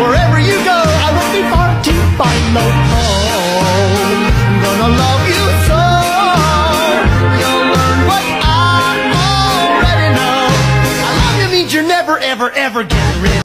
Wherever you go, I won't be far to find no home. I'm gonna love you so. You'll learn what I already know. I love you means you're never, ever, ever getting rid